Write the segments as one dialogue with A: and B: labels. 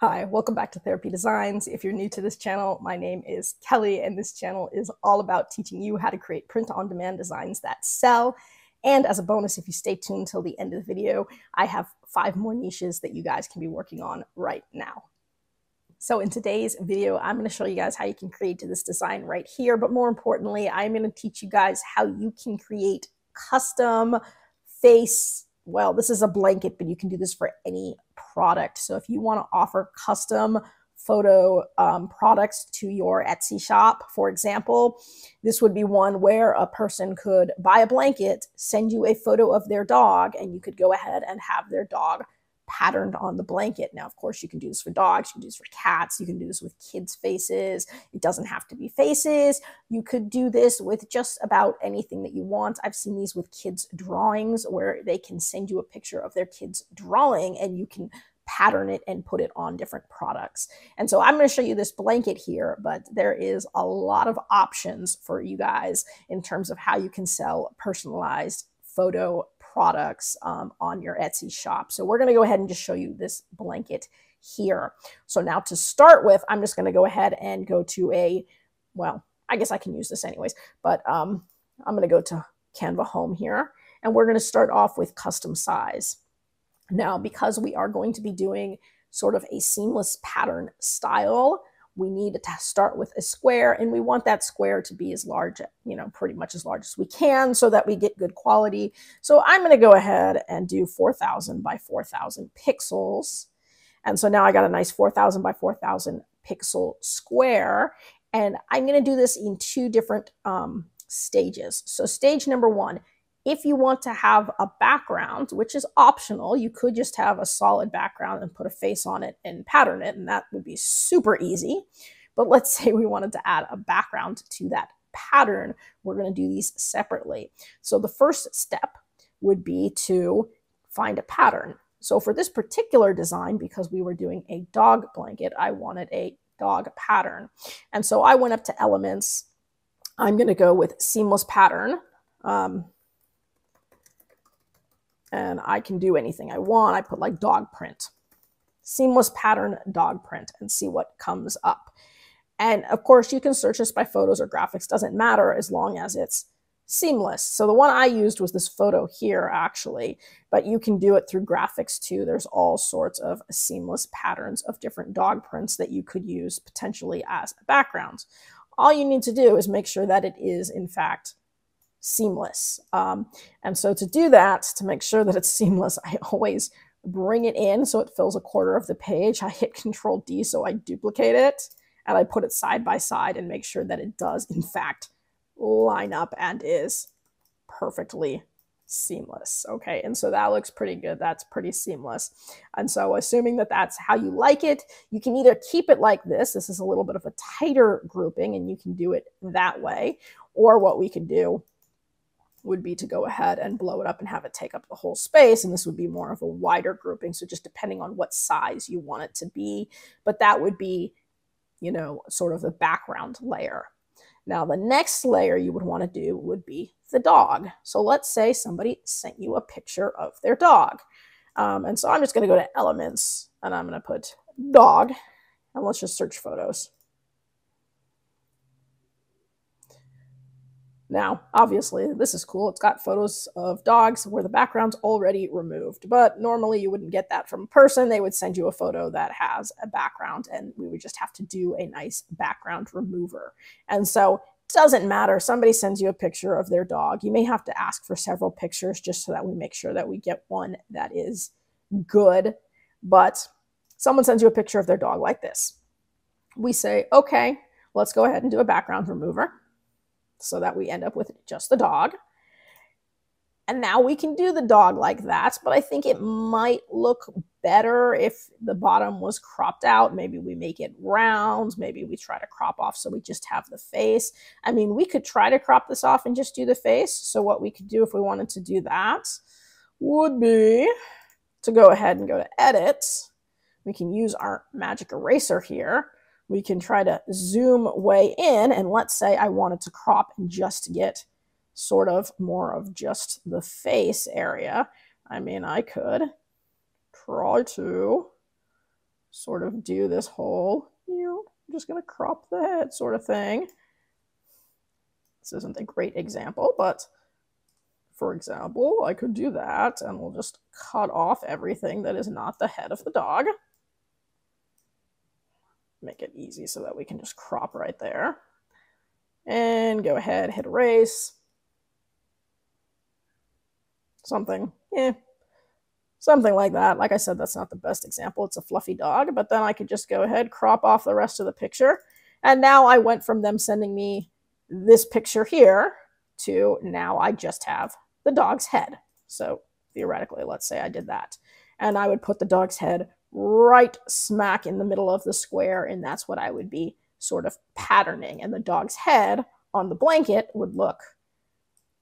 A: Hi, welcome back to Therapy Designs. If you're new to this channel, my name is Kelly, and this channel is all about teaching you how to create print on demand designs that sell. And as a bonus, if you stay tuned till the end of the video, I have five more niches that you guys can be working on right now. So in today's video, I'm going to show you guys how you can create this design right here. But more importantly, I'm going to teach you guys how you can create custom face well, this is a blanket, but you can do this for any product. So if you want to offer custom photo um, products to your Etsy shop, for example, this would be one where a person could buy a blanket, send you a photo of their dog, and you could go ahead and have their dog patterned on the blanket. Now, of course, you can do this for dogs, you can do this for cats, you can do this with kids' faces. It doesn't have to be faces. You could do this with just about anything that you want. I've seen these with kids' drawings where they can send you a picture of their kids' drawing and you can pattern it and put it on different products. And so I'm going to show you this blanket here, but there is a lot of options for you guys in terms of how you can sell personalized photo products um, on your Etsy shop. So we're going to go ahead and just show you this blanket here. So now to start with, I'm just going to go ahead and go to a, well, I guess I can use this anyways, but um, I'm going to go to Canva Home here, and we're going to start off with custom size. Now, because we are going to be doing sort of a seamless pattern style, we need to start with a square and we want that square to be as large, you know, pretty much as large as we can so that we get good quality. So I'm going to go ahead and do 4,000 by 4,000 pixels. And so now I got a nice 4,000 by 4,000 pixel square. And I'm going to do this in two different um, stages. So stage number one if you want to have a background, which is optional, you could just have a solid background and put a face on it and pattern it, and that would be super easy. But let's say we wanted to add a background to that pattern. We're going to do these separately. So the first step would be to find a pattern. So for this particular design, because we were doing a dog blanket, I wanted a dog pattern. And so I went up to elements. I'm going to go with seamless pattern. Um, and I can do anything I want. I put like dog print, seamless pattern dog print and see what comes up. And of course you can search this by photos or graphics, doesn't matter as long as it's seamless. So the one I used was this photo here actually, but you can do it through graphics too. There's all sorts of seamless patterns of different dog prints that you could use potentially as backgrounds. All you need to do is make sure that it is in fact seamless. Um, and so to do that, to make sure that it's seamless, I always bring it in so it fills a quarter of the page. I hit Control D so I duplicate it and I put it side by side and make sure that it does in fact line up and is perfectly seamless. Okay, and so that looks pretty good. That's pretty seamless. And so assuming that that's how you like it, you can either keep it like this. This is a little bit of a tighter grouping and you can do it that way. Or what we can do would be to go ahead and blow it up and have it take up the whole space. And this would be more of a wider grouping. So just depending on what size you want it to be, but that would be, you know, sort of the background layer. Now, the next layer you would want to do would be the dog. So let's say somebody sent you a picture of their dog. Um, and so I'm just going to go to elements and I'm going to put dog and let's just search photos. Now, obviously, this is cool. It's got photos of dogs where the background's already removed, but normally you wouldn't get that from a person. They would send you a photo that has a background, and we would just have to do a nice background remover. And so it doesn't matter. Somebody sends you a picture of their dog. You may have to ask for several pictures just so that we make sure that we get one that is good. But someone sends you a picture of their dog like this. We say, okay, let's go ahead and do a background remover so that we end up with just the dog. And now we can do the dog like that, but I think it might look better if the bottom was cropped out. Maybe we make it round. Maybe we try to crop off so we just have the face. I mean, we could try to crop this off and just do the face. So what we could do if we wanted to do that would be to go ahead and go to edit. We can use our magic eraser here we can try to zoom way in. And let's say I wanted to crop and just get sort of more of just the face area. I mean, I could try to sort of do this whole, you know, I'm just going to crop the head sort of thing. This isn't a great example, but for example, I could do that and we'll just cut off everything that is not the head of the dog. Make it easy so that we can just crop right there. And go ahead, hit erase. Something, yeah, something like that. Like I said, that's not the best example. It's a fluffy dog, but then I could just go ahead, crop off the rest of the picture. And now I went from them sending me this picture here to now I just have the dog's head. So theoretically, let's say I did that. And I would put the dog's head right smack in the middle of the square, and that's what I would be sort of patterning. And the dog's head on the blanket would look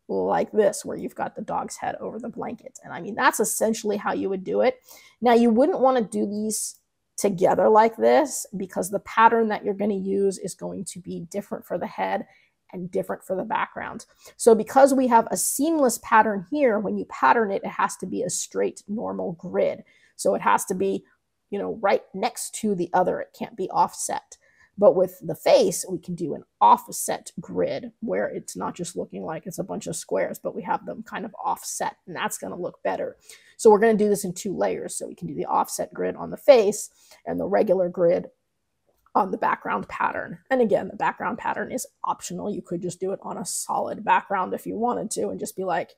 A: like this, where you've got the dog's head over the blanket. And I mean, that's essentially how you would do it. Now, you wouldn't want to do these together like this because the pattern that you're going to use is going to be different for the head and different for the background. So because we have a seamless pattern here, when you pattern it, it has to be a straight normal grid. So it has to be, you know, right next to the other. It can't be offset. But with the face, we can do an offset grid where it's not just looking like it's a bunch of squares, but we have them kind of offset, and that's going to look better. So we're going to do this in two layers. So we can do the offset grid on the face and the regular grid on the background pattern. And again, the background pattern is optional. You could just do it on a solid background if you wanted to and just be like,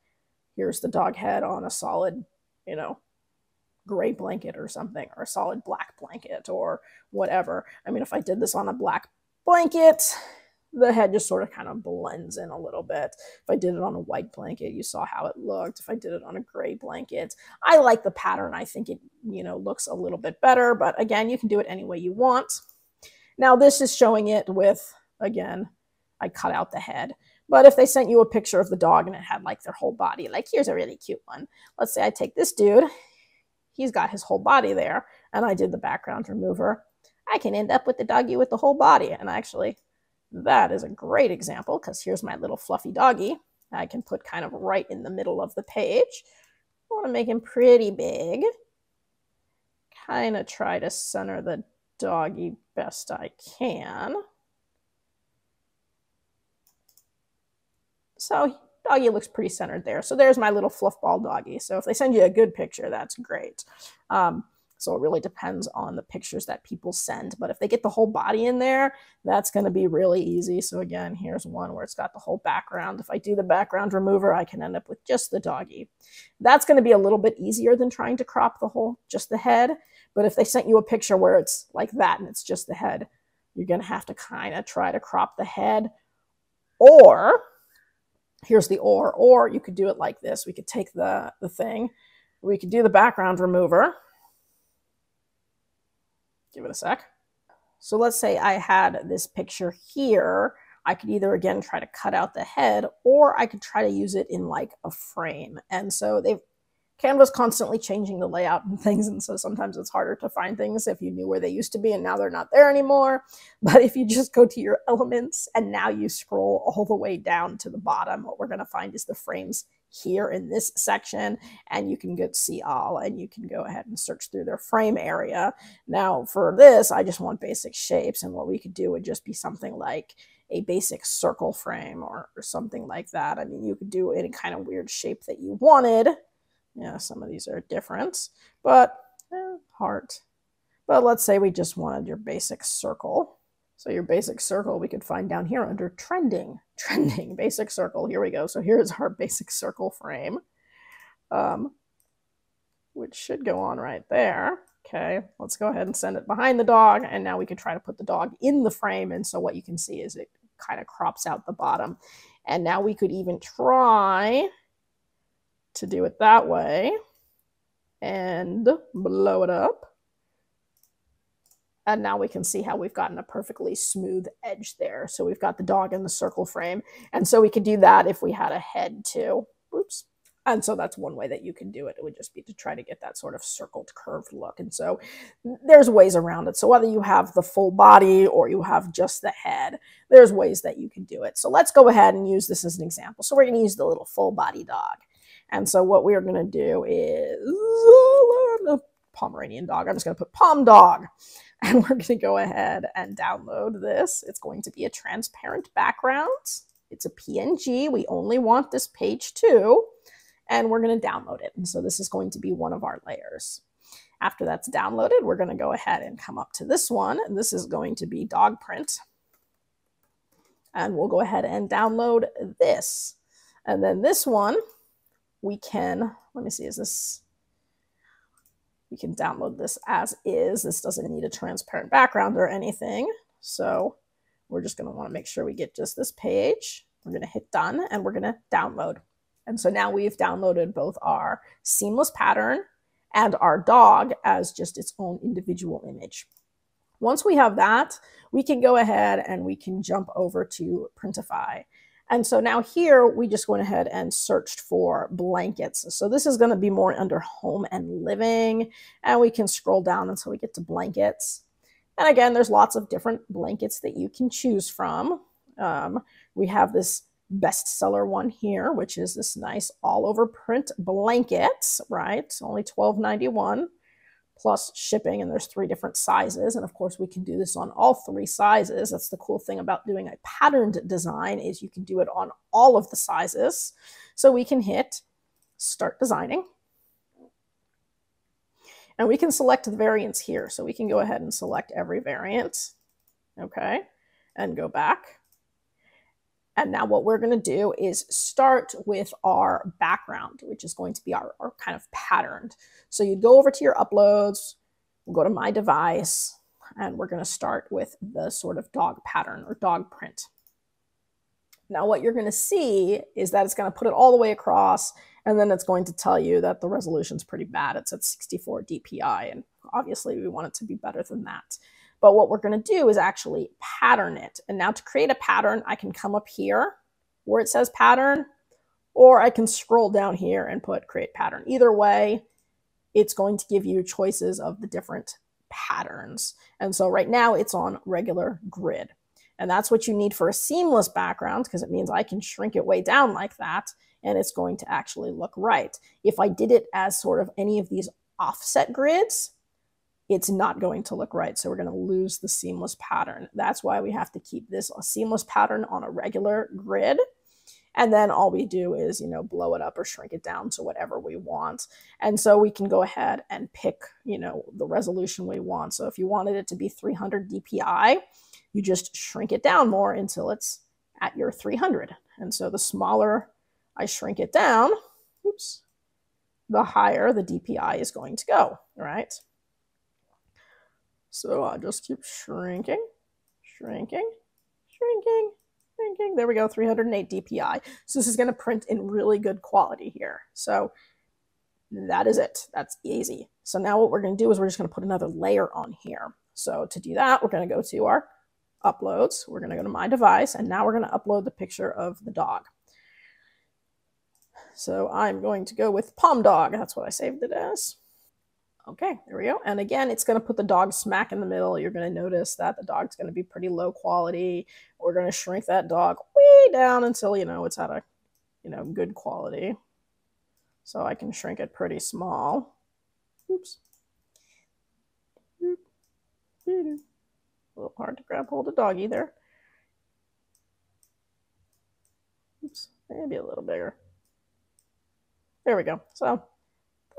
A: here's the dog head on a solid, you know, gray blanket or something, or a solid black blanket or whatever. I mean, if I did this on a black blanket, the head just sort of kind of blends in a little bit. If I did it on a white blanket, you saw how it looked. If I did it on a gray blanket, I like the pattern. I think it, you know, looks a little bit better, but again, you can do it any way you want. Now this is showing it with, again, I cut out the head. But if they sent you a picture of the dog and it had like their whole body, like here's a really cute one. Let's say I take this dude, he's got his whole body there, and I did the background remover. I can end up with the doggy with the whole body. And actually, that is a great example because here's my little fluffy doggy. I can put kind of right in the middle of the page. I want to make him pretty big. Kind of try to center the doggy best I can. So doggy looks pretty centered there. So there's my little fluff ball doggy. So if they send you a good picture, that's great. Um, so it really depends on the pictures that people send. But if they get the whole body in there, that's going to be really easy. So again, here's one where it's got the whole background. If I do the background remover, I can end up with just the doggy. That's going to be a little bit easier than trying to crop the whole, just the head. But if they sent you a picture where it's like that and it's just the head, you're going to have to kind of try to crop the head. Or, here's the or, or you could do it like this. We could take the, the thing, we could do the background remover Give it a sec. So let's say I had this picture here. I could either again try to cut out the head or I could try to use it in like a frame. And so they've Canva's constantly changing the layout and things, and so sometimes it's harder to find things if you knew where they used to be and now they're not there anymore. But if you just go to your elements and now you scroll all the way down to the bottom, what we're going to find is the frames here in this section and you can go see all and you can go ahead and search through their frame area. Now for this, I just want basic shapes and what we could do would just be something like a basic circle frame or, or something like that. I mean, you could do any kind of weird shape that you wanted. Yeah, some of these are different, but eh, heart. But let's say we just wanted your basic circle. So your basic circle we could find down here under trending, trending, basic circle. Here we go. So here's our basic circle frame, um, which should go on right there. Okay, let's go ahead and send it behind the dog. And now we can try to put the dog in the frame. And so what you can see is it kind of crops out the bottom. And now we could even try to do it that way and blow it up. And now we can see how we've gotten a perfectly smooth edge there. So we've got the dog in the circle frame. And so we could do that if we had a head too. Oops. And so that's one way that you can do it. It would just be to try to get that sort of circled curved look. And so there's ways around it. So whether you have the full body or you have just the head, there's ways that you can do it. So let's go ahead and use this as an example. So we're going to use the little full body dog. And so what we're going to do is oh, a Pomeranian dog. I'm just going to put Pom dog. And we're going to go ahead and download this. It's going to be a transparent background. It's a PNG. We only want this page too. And we're going to download it. And so this is going to be one of our layers. After that's downloaded, we're going to go ahead and come up to this one. And this is going to be dog print. And we'll go ahead and download this. And then this one, we can, let me see, is this, we can download this as is. This doesn't need a transparent background or anything. So we're just going to want to make sure we get just this page. We're going to hit done and we're going to download. And so now we've downloaded both our seamless pattern and our dog as just its own individual image. Once we have that, we can go ahead and we can jump over to Printify. And so now here we just went ahead and searched for blankets. So this is going to be more under home and living. And we can scroll down until we get to blankets. And again, there's lots of different blankets that you can choose from. Um, we have this bestseller one here, which is this nice all over print blanket, right? Only $12.91 plus shipping and there's three different sizes. And of course we can do this on all three sizes. That's the cool thing about doing a patterned design is you can do it on all of the sizes. So we can hit start designing. And we can select the variants here. So we can go ahead and select every variant okay and go back and now what we're going to do is start with our background, which is going to be our, our kind of patterned. So you go over to your uploads, go to my device, and we're going to start with the sort of dog pattern or dog print. Now what you're going to see is that it's going to put it all the way across, and then it's going to tell you that the resolution's pretty bad. It's at 64 DPI, and obviously we want it to be better than that. But what we're going to do is actually pattern it. And now to create a pattern, I can come up here where it says pattern, or I can scroll down here and put create pattern. Either way, it's going to give you choices of the different patterns. And so right now it's on regular grid. And that's what you need for a seamless background because it means I can shrink it way down like that and it's going to actually look right. If I did it as sort of any of these offset grids, it's not going to look right. So we're going to lose the seamless pattern. That's why we have to keep this seamless pattern on a regular grid. And then all we do is, you know, blow it up or shrink it down to whatever we want. And so we can go ahead and pick, you know, the resolution we want. So if you wanted it to be 300 DPI, you just shrink it down more until it's at your 300. And so the smaller I shrink it down, oops, the higher the DPI is going to go, right? So I just keep shrinking, shrinking, shrinking, shrinking. There we go, 308 DPI. So this is going to print in really good quality here. So that is it. That's easy. So now what we're going to do is we're just going to put another layer on here. So to do that, we're going to go to our uploads. We're going to go to my device, and now we're going to upload the picture of the dog. So I'm going to go with Pom Dog. That's what I saved it as. Okay, there we go. And again, it's going to put the dog smack in the middle. You're going to notice that the dog's going to be pretty low quality. We're going to shrink that dog way down until, you know, it's at a, you know, good quality. So I can shrink it pretty small. Oops. A little hard to grab hold of doggy there. Oops, maybe a little bigger. There we go. So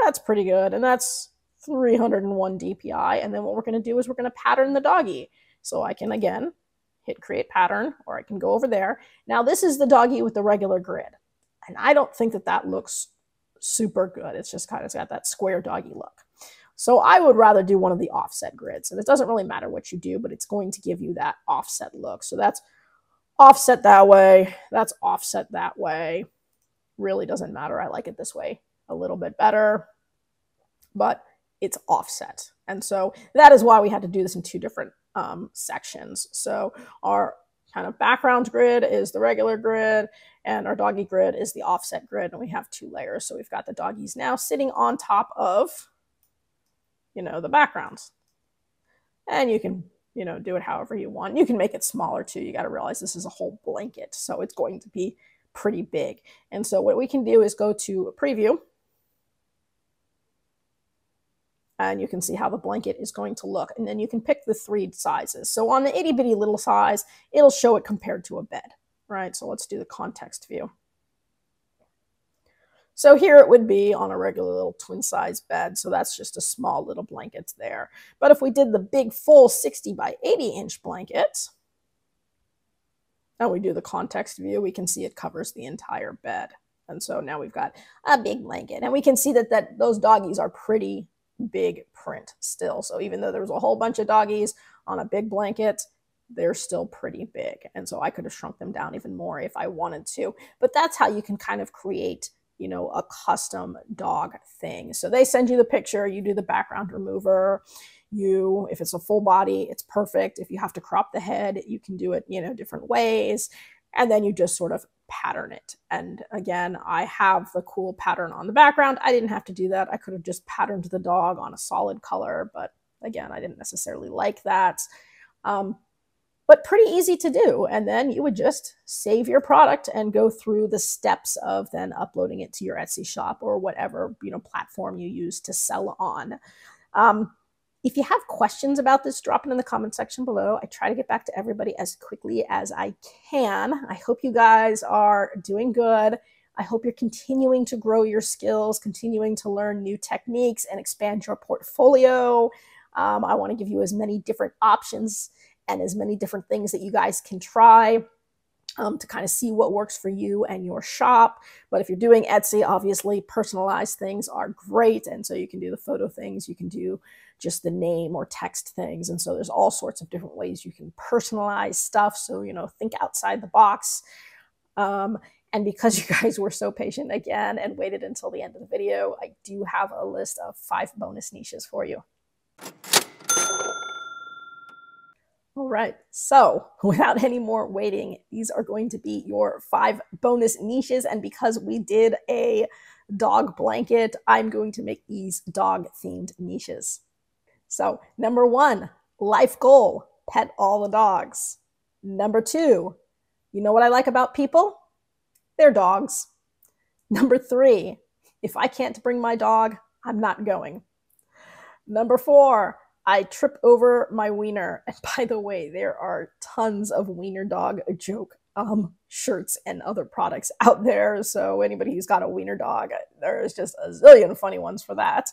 A: that's pretty good. And that's 301 DPI. And then what we're going to do is we're going to pattern the doggy. So I can, again, hit create pattern, or I can go over there. Now this is the doggy with the regular grid. And I don't think that that looks super good. It's just kind of got that square doggy look. So I would rather do one of the offset grids. And it doesn't really matter what you do, but it's going to give you that offset look. So that's offset that way. That's offset that way. Really doesn't matter. I like it this way a little bit better. But it's offset. And so that is why we had to do this in two different um, sections. So our kind of background grid is the regular grid and our doggy grid is the offset grid and we have two layers. So we've got the doggies now sitting on top of, you know, the backgrounds. And you can, you know, do it however you want. You can make it smaller too. You got to realize this is a whole blanket. So it's going to be pretty big. And so what we can do is go to preview and you can see how the blanket is going to look. And then you can pick the three sizes. So on the itty bitty little size, it'll show it compared to a bed, right? So let's do the context view. So here it would be on a regular little twin size bed. So that's just a small little blanket there. But if we did the big full 60 by 80 inch blanket, now we do the context view, we can see it covers the entire bed. And so now we've got a big blanket. And we can see that, that those doggies are pretty big print still. So even though there's a whole bunch of doggies on a big blanket, they're still pretty big. And so I could have shrunk them down even more if I wanted to. But that's how you can kind of create, you know, a custom dog thing. So they send you the picture, you do the background remover. You, if it's a full body, it's perfect. If you have to crop the head, you can do it, you know, different ways. And then you just sort of pattern it. And again, I have the cool pattern on the background. I didn't have to do that. I could have just patterned the dog on a solid color, but again, I didn't necessarily like that. Um, but pretty easy to do. And then you would just save your product and go through the steps of then uploading it to your Etsy shop or whatever you know platform you use to sell on. Um, if you have questions about this, drop it in the comment section below. I try to get back to everybody as quickly as I can. I hope you guys are doing good. I hope you're continuing to grow your skills, continuing to learn new techniques and expand your portfolio. Um, I want to give you as many different options and as many different things that you guys can try um, to kind of see what works for you and your shop. But if you're doing Etsy, obviously personalized things are great. And so you can do the photo things, you can do just the name or text things. And so there's all sorts of different ways you can personalize stuff. So, you know, think outside the box. Um, and because you guys were so patient again and waited until the end of the video, I do have a list of five bonus niches for you. All right, so without any more waiting, these are going to be your five bonus niches. And because we did a dog blanket, I'm going to make these dog themed niches. So, number one, life goal pet all the dogs. Number two, you know what I like about people? Their dogs. Number three, if I can't bring my dog, I'm not going. Number four, I trip over my wiener. And by the way, there are tons of wiener dog joke um, shirts and other products out there. So anybody who's got a wiener dog, there's just a zillion funny ones for that.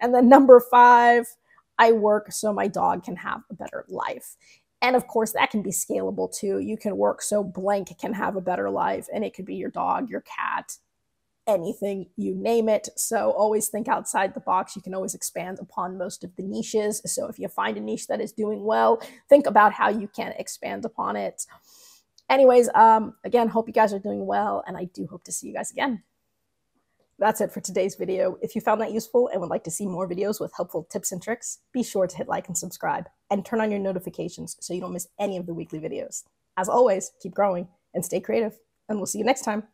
A: And then number five, I work so my dog can have a better life. And of course, that can be scalable too. You can work so blank can have a better life, and it could be your dog, your cat, anything, you name it. So always think outside the box. You can always expand upon most of the niches. So if you find a niche that is doing well, think about how you can expand upon it. Anyways, um, again, hope you guys are doing well, and I do hope to see you guys again. That's it for today's video. If you found that useful and would like to see more videos with helpful tips and tricks, be sure to hit like and subscribe and turn on your notifications so you don't miss any of the weekly videos. As always, keep growing and stay creative, and we'll see you next time.